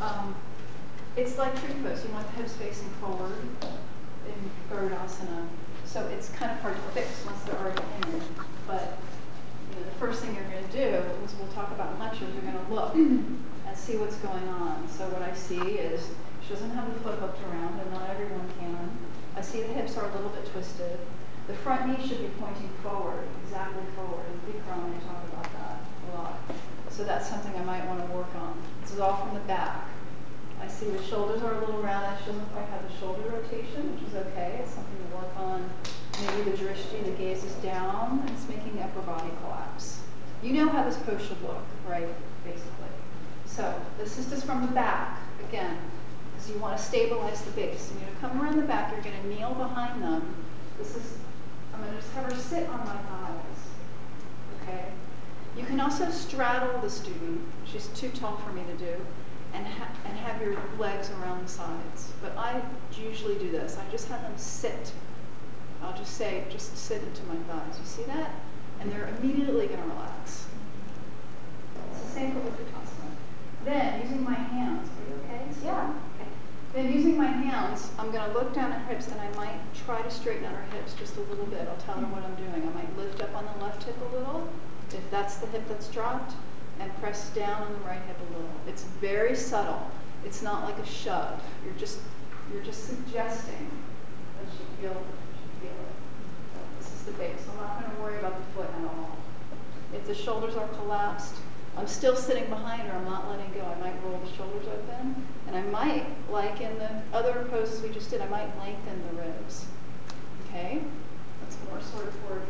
Um, it's like tree pose. You want the hips facing forward in Garudasana. So it's kind of hard to fix once they're already in it. But you know, the first thing you're going to do is we'll talk about in lectures. You're going to look and see what's going on. So what I see is she doesn't have the foot hooked around, and not everyone can. I see the hips are a little bit twisted. The front knee should be pointing forward, exactly forward. And Bikram, I talk about that a lot. So that's something I might want to work on. This is all from the back. I see the shoulders are a little rounded. She doesn't quite have the shoulder rotation, which is okay. It's something to work on. Maybe the drishti, the gaze is down, and it's making the upper body collapse. You know how this pose should look, right? Basically. So this is just from the back, again, because you want to stabilize the base. And you're going to come around the back, you're going to kneel behind them. This is, I'm going to just have her sit on my thighs. Can also straddle the student. She's too tall for me to do and, ha and have your legs around the sides. But I usually do this. I just have them sit. I'll just say, just sit into my thighs. You see that? And they're immediately going to relax. It's the same for Utkatasana. Then, using my hands, are you okay? Yeah. Okay. Then, using my hands, I'm going to look down at her hips and I might try to straighten out her hips just a little bit. I'll tell her what I'm doing. I might lift up on the left hip a little, if that's the hip that's dropped and press down on the right hip a little. It's very subtle. It's not like a shove. You're just you're just suggesting that she feel she feel it. This is the base. I'm not going to worry about the foot at all. If the shoulders are collapsed, I'm still sitting behind her. I'm not letting go. I might roll the shoulders open, and I might, like in the other poses we just did, I might lengthen the ribs. Okay, that's more sort of for a